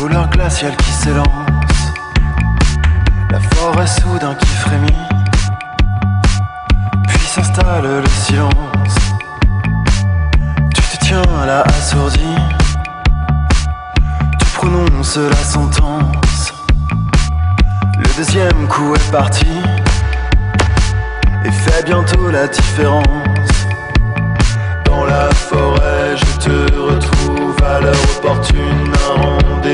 Boule un glacial qui s'élance, la forêt soudain qui frémit, puis s'installe le silence. Tu te tiens là assourdi, tu prononces la sentence. Le deuxième coup est parti et fait bientôt la différence. Dans la forêt, je te retrouve à l'heure opportune, un rendez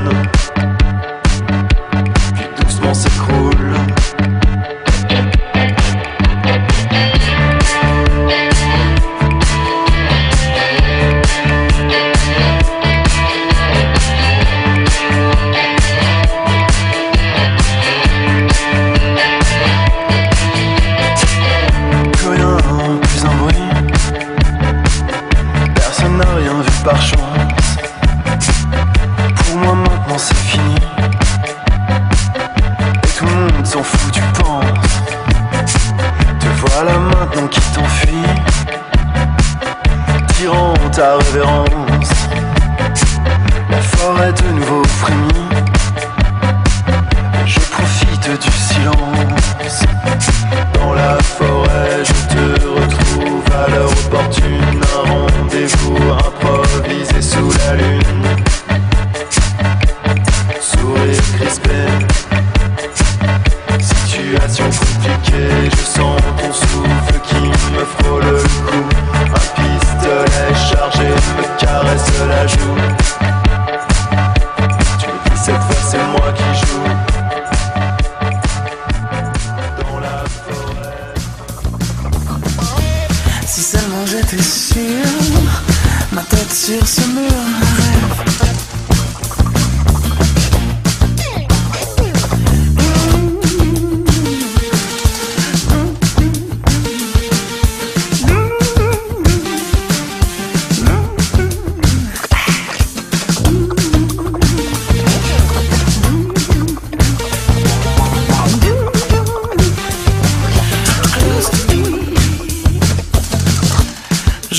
frissonne. Puis Ta révérence. La forêt de nouveau frémit. Je profite du silence. Dans la forêt, j'étais sûr, ma tête sur ce mur,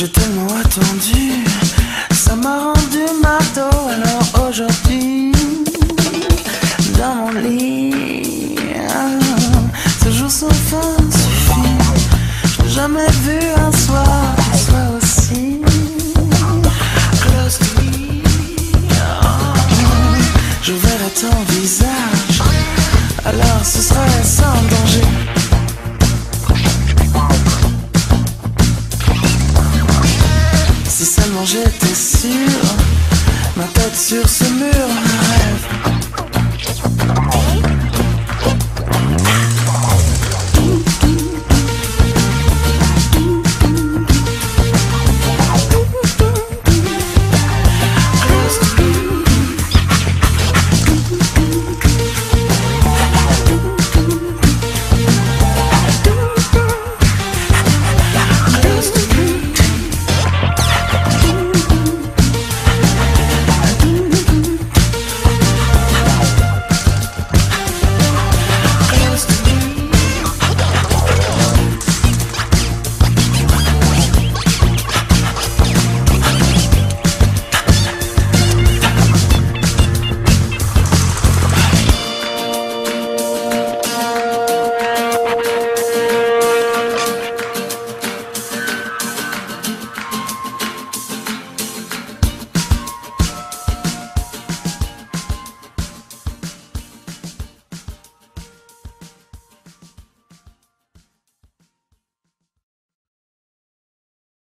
J'ai tellement attendu, ça m'a rendu marteau. Alors aujourd'hui, dans mon lit, ce jour sans fin suffit. Je n'ai jamais vu ce mur.